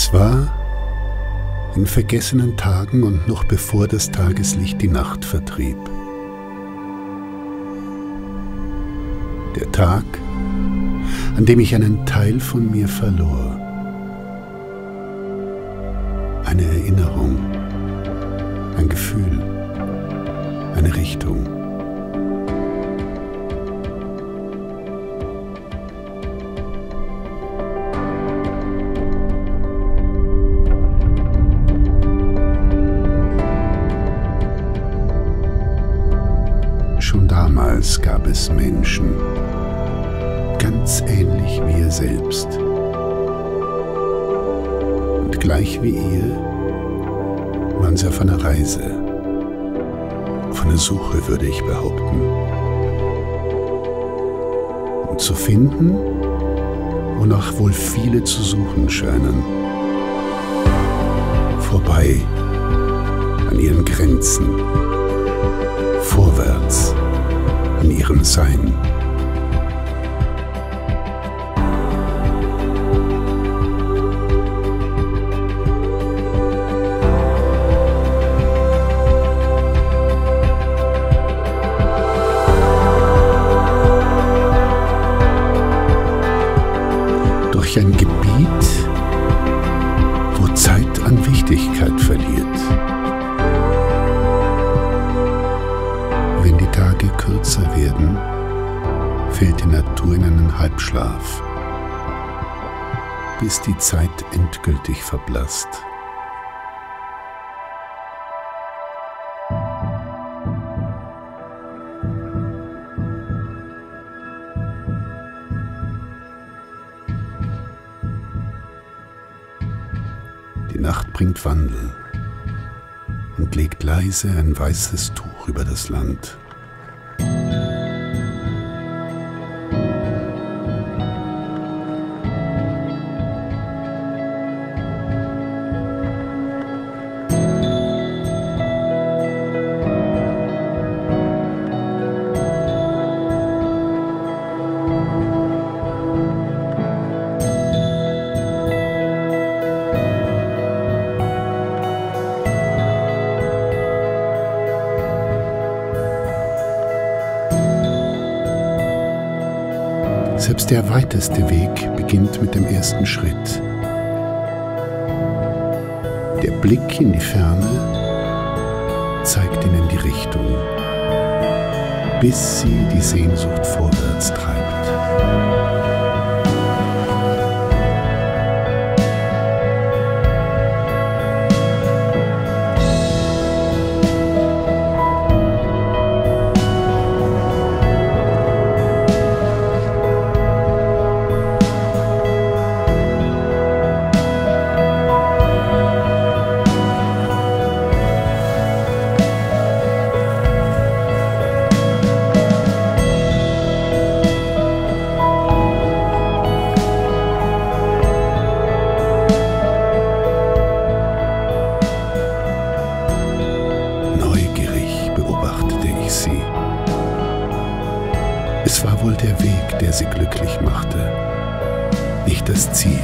Es war in vergessenen Tagen und noch bevor das Tageslicht die Nacht vertrieb. Der Tag, an dem ich einen Teil von mir verlor. Eine Erinnerung, ein Gefühl, eine Richtung. Damals gab es Menschen, ganz ähnlich wie ihr selbst. Und gleich wie ihr waren sie auf einer Reise, auf einer Suche, würde ich behaupten. Um zu finden, wonach wohl viele zu suchen scheinen. Vorbei an ihren Grenzen. Vorwärts in ihrem Sein. Durch ein Gebiet, wo Zeit an Wichtigkeit verliert. Fällt die Natur in einen Halbschlaf, bis die Zeit endgültig verblasst. Die Nacht bringt Wandel und legt leise ein weißes Tuch über das Land. Selbst der weiteste Weg beginnt mit dem ersten Schritt. Der Blick in die Ferne zeigt ihnen die Richtung, bis sie die Sehnsucht vorwärts treibt. Es war wohl der Weg, der sie glücklich machte, nicht das Ziel.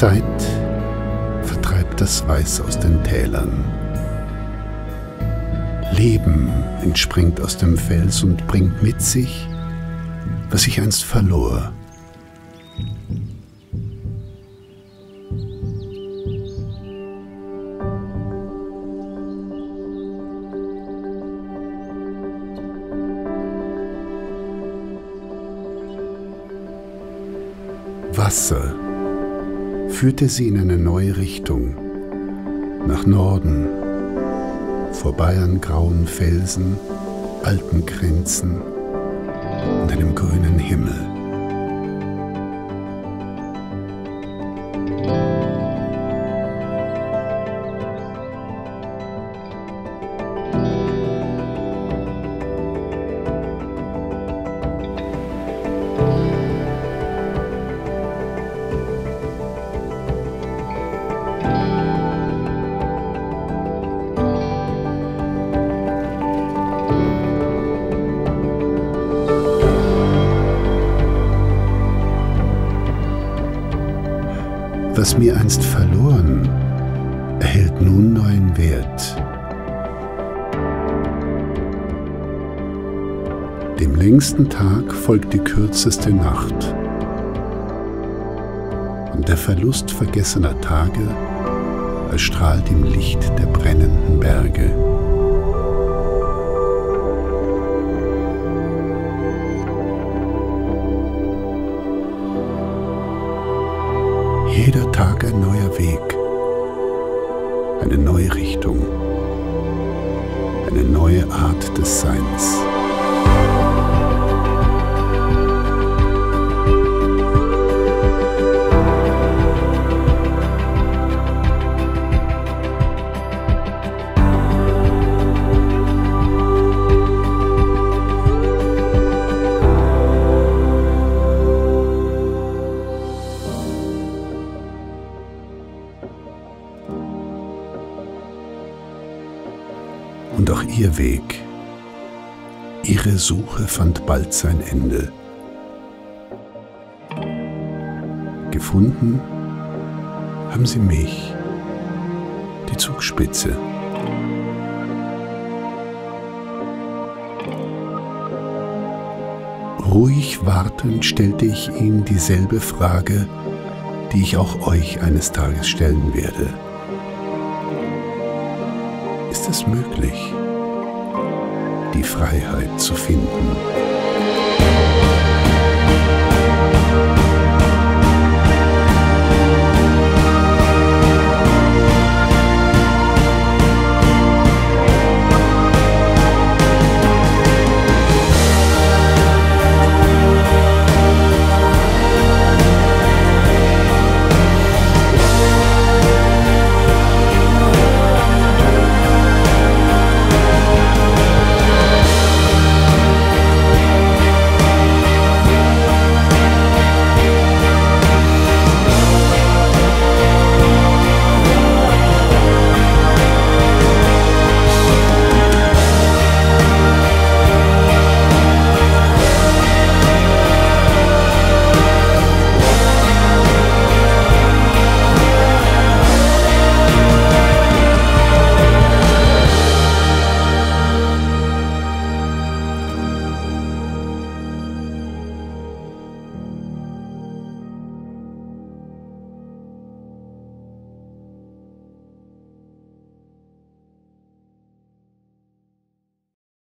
Zeit vertreibt das Weiß aus den Tälern. Leben entspringt aus dem Fels und bringt mit sich, was ich einst verlor. Wasser führte sie in eine neue Richtung, nach Norden, vorbei an grauen Felsen, alten Grenzen und einem grünen Himmel. Was mir einst verloren, erhält nun neuen Wert. Dem längsten Tag folgt die kürzeste Nacht. Und der Verlust vergessener Tage erstrahlt im Licht der brennenden Berge. Tag ein neuer Weg, eine neue Richtung, eine neue Art des Seins. Und auch ihr Weg, ihre Suche fand bald sein Ende. Gefunden haben sie mich, die Zugspitze. Ruhig wartend stellte ich ihnen dieselbe Frage, die ich auch euch eines Tages stellen werde. Es möglich, die Freiheit zu finden?